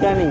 Canning